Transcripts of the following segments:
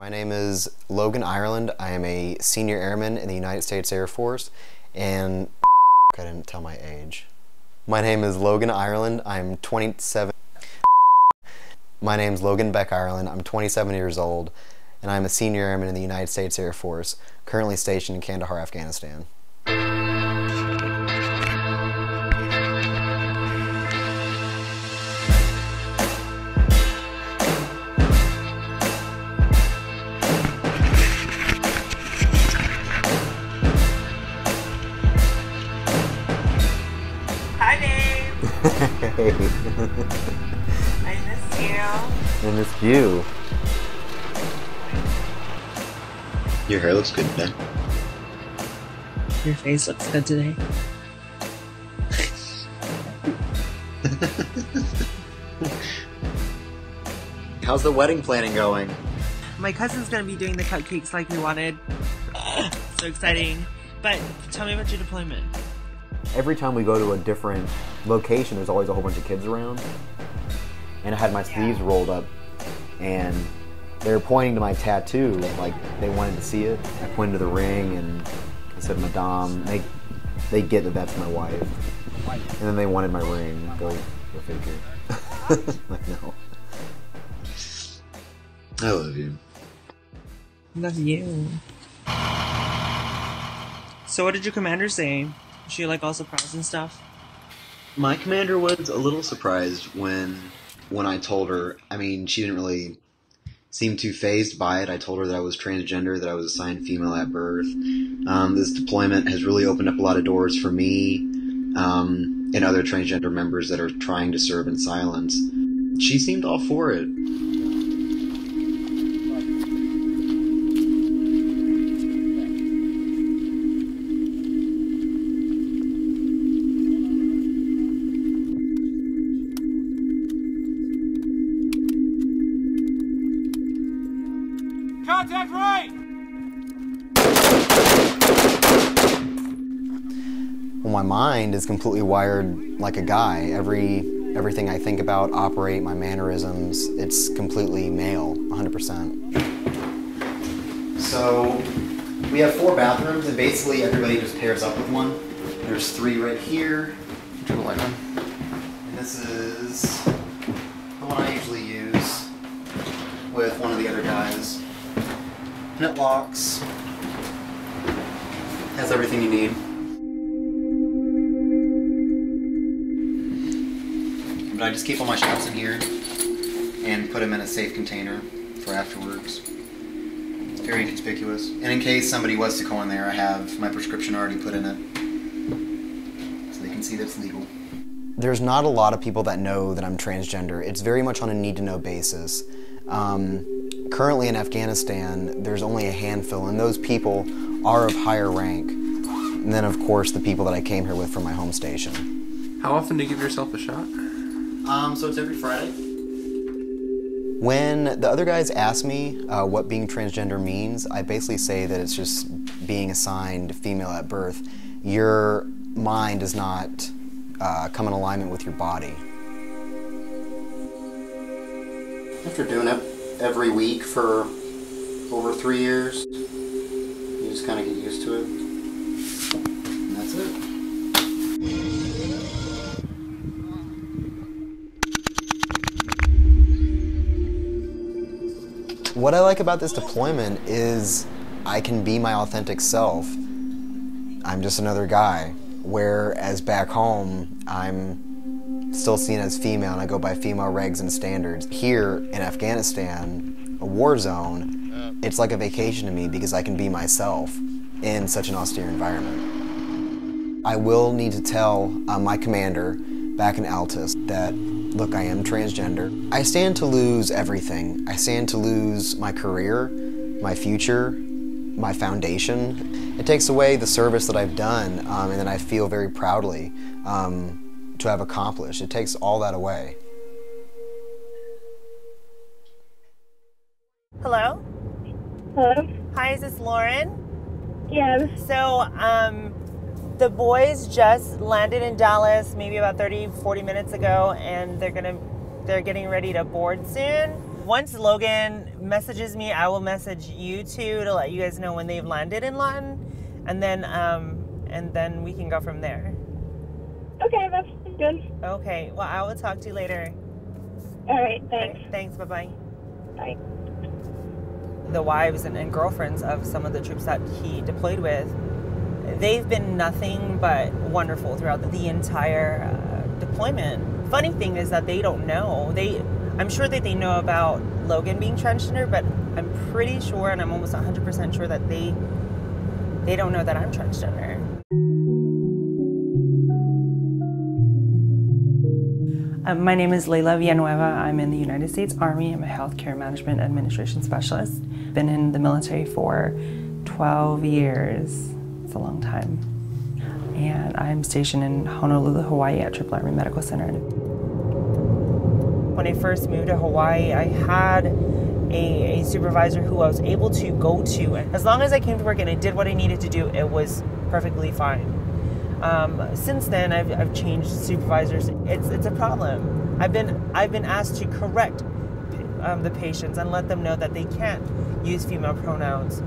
My name is Logan Ireland. I am a senior airman in the United States Air Force, and I didn't tell my age. My name is Logan Ireland. I'm 27. My name is Logan Beck Ireland. I'm 27 years old, and I'm a senior airman in the United States Air Force, currently stationed in Kandahar, Afghanistan. Hey. I miss you. I miss you. Your hair looks good today. Your face looks good today. How's the wedding planning going? My cousin's gonna be doing the cupcakes like we wanted. so exciting. But tell me about your deployment every time we go to a different location, there's always a whole bunch of kids around. And I had my sleeves rolled up, and they were pointing to my tattoo, like they wanted to see it. I pointed to the ring, and I said, "Madame." They they get that that's my wife, and then they wanted my ring. Go go figure. like no. I love you. Love you. So, what did your commander say? She like all surprised and stuff? My commander was a little surprised when when I told her. I mean, she didn't really seem too phased by it. I told her that I was transgender, that I was assigned female at birth. Um, this deployment has really opened up a lot of doors for me um, and other transgender members that are trying to serve in silence. She seemed all for it. Contact right! Well, my mind is completely wired like a guy. Every everything I think about, operate, my mannerisms, it's completely male, 100%. So we have four bathrooms, and basically everybody just pairs up with one. There's three right here. And this is the one I usually use with one of the other guys. And it locks. Has everything you need. But I just keep all my shots in here and put them in a safe container for afterwards. Very inconspicuous. And in case somebody was to go in there, I have my prescription already put in it. So they can see that it's legal. There's not a lot of people that know that I'm transgender. It's very much on a need to know basis. Um, Currently in Afghanistan, there's only a handful, and those people are of higher rank than, of course, the people that I came here with from my home station. How often do you give yourself a shot? Um, so it's every Friday. When the other guys ask me uh, what being transgender means, I basically say that it's just being assigned female at birth. Your mind does not uh, come in alignment with your body. After doing it every week for over three years. You just kind of get used to it. And that's it. What I like about this deployment is I can be my authentic self. I'm just another guy. Whereas back home, I'm still seen as female and I go by female regs and standards. Here in Afghanistan, a war zone, it's like a vacation to me because I can be myself in such an austere environment. I will need to tell uh, my commander back in Altus that, look, I am transgender. I stand to lose everything. I stand to lose my career, my future, my foundation. It takes away the service that I've done um, and that I feel very proudly. Um, to have accomplished. It takes all that away. Hello? Hello? Hi, is this Lauren? Yes. So, um, the boys just landed in Dallas maybe about 30, 40 minutes ago, and they're gonna, they're getting ready to board soon. Once Logan messages me, I will message you too to let you guys know when they've landed in Lawton, and then um, and then we can go from there. Okay, that's good. Okay. Well, I will talk to you later. All right, thanks. Thanks. Bye bye. Bye. the wives and, and girlfriends of some of the troops that he deployed with, they've been nothing but wonderful throughout the, the entire uh, deployment. Funny thing is that they don't know. They, I'm sure that they know about Logan being transgender, but I'm pretty sure, and I'm almost 100% sure that they, they don't know that I'm transgender. Uh, my name is Leila Villanueva. I'm in the United States Army. I'm a healthcare management administration specialist. Been in the military for 12 years. It's a long time. And I'm stationed in Honolulu, Hawaii at Tripler Army Medical Center. When I first moved to Hawaii, I had a, a supervisor who I was able to go to. As long as I came to work and I did what I needed to do, it was perfectly fine. Um, since then, I've, I've changed supervisors. It's it's a problem. I've been I've been asked to correct um, the patients and let them know that they can't use female pronouns.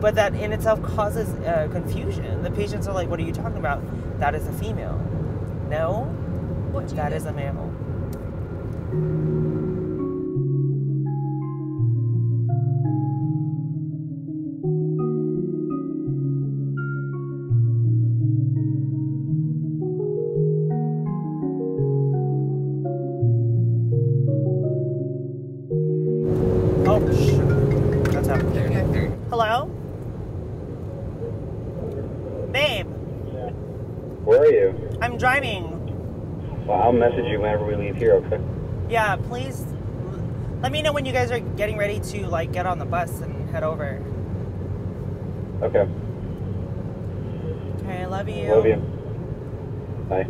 But that in itself causes uh, confusion. The patients are like, "What are you talking about? That is a female." No, that is a male. Driving. Well, I'll message you whenever we leave here, okay? Yeah, please let me know when you guys are getting ready to like get on the bus and head over. Okay. Okay, I love you. Love you. Bye.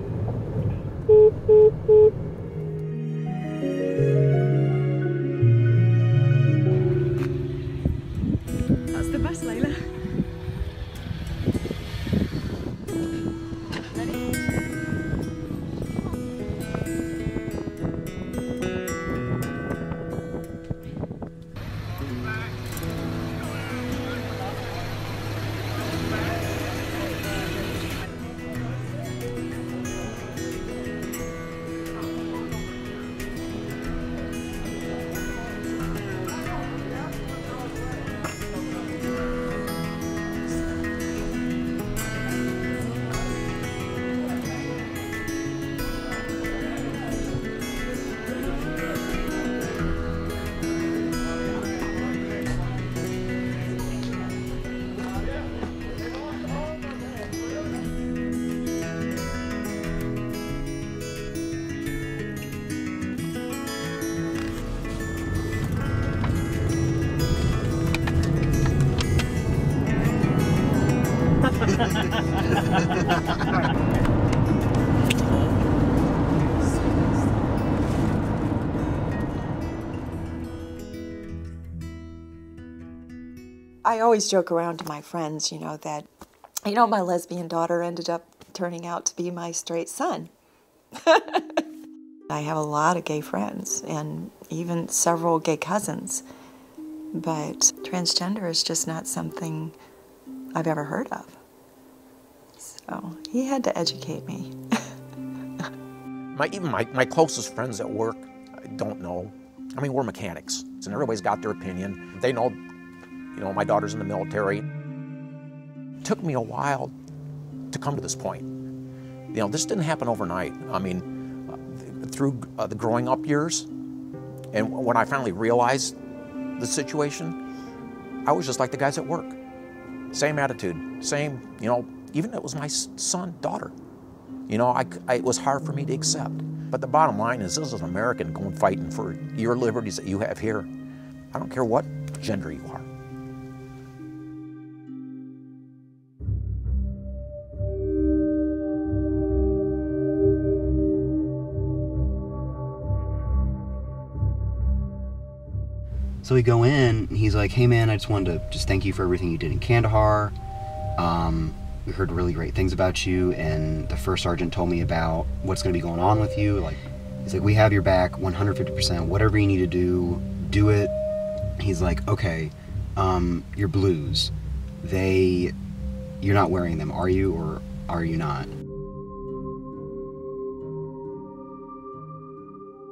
I always joke around to my friends, you know, that, you know, my lesbian daughter ended up turning out to be my straight son. I have a lot of gay friends and even several gay cousins, but transgender is just not something I've ever heard of. So he had to educate me. My, even my, my closest friends at work don't know. I mean, we're mechanics, and everybody's got their opinion. They know, you know, my daughter's in the military. It took me a while to come to this point. You know, this didn't happen overnight. I mean, uh, through uh, the growing up years, and when I finally realized the situation, I was just like the guys at work. Same attitude, same, you know, even it was my son, daughter. You know, I, I- it was hard for me to accept. But the bottom line is, this is an American going fighting for your liberties that you have here. I don't care what gender you are. So we go in, and he's like, "Hey man, I just wanted to just thank you for everything you did in Kandahar. Um, we heard really great things about you, and the first sergeant told me about what's going to be going on with you. Like, he's like, we have your back, 150%. Whatever you need to do, do it. he's like, okay, um, your blues, they, you're not wearing them, are you, or are you not?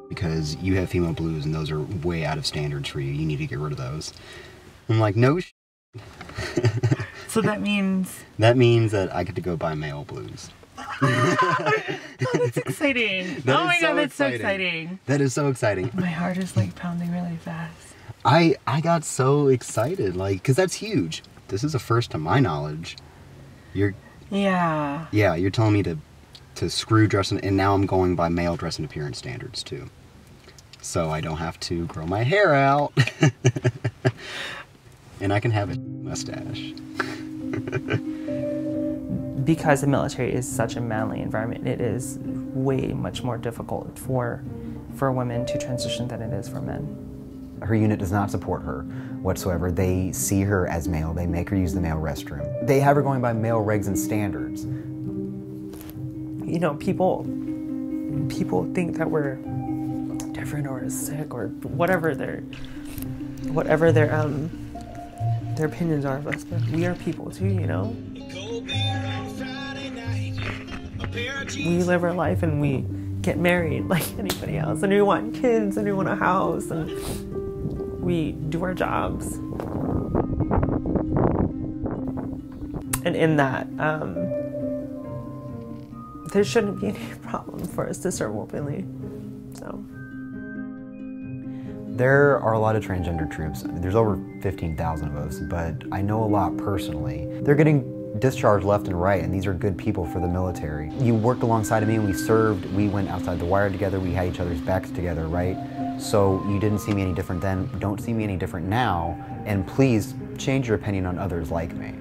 Because you have female blues and those are way out of standards for you. You need to get rid of those. I'm like, no. Sh-. So that means that means that I get to go buy male blues. oh, that's exciting. That oh my so god, that's exciting. so exciting. That is so exciting. My heart is like pounding really fast. I I got so excited, like, cause that's huge. This is a first to my knowledge. You're Yeah. yeah, you're telling me to to screw dress and, and now I'm going by male dress and appearance standards too. So I don't have to grow my hair out, and I can have a mustache. Because the military is such a manly environment, it is way much more difficult for for women to transition than it is for men. Her unit does not support her whatsoever. They see her as male. They make her use the male restroom. They have her going by male regs and standards. You know, people people think that we're different or sick or whatever their whatever their um their opinions are of us, but we are people too, you know. We live our life and we get married like anybody else, and we want kids and we want a house and we do our jobs. And in that, um, there shouldn't be any problem for us to serve openly. So. There are a lot of transgender troops. There's over 15,000 of us, but I know a lot personally. They're getting discharged left and right, and these are good people for the military. You worked alongside of me, and we served. We went outside the wire together. We had each other's backs together, right? So you didn't see me any different then. Don't see me any different now. And please change your opinion on others like me.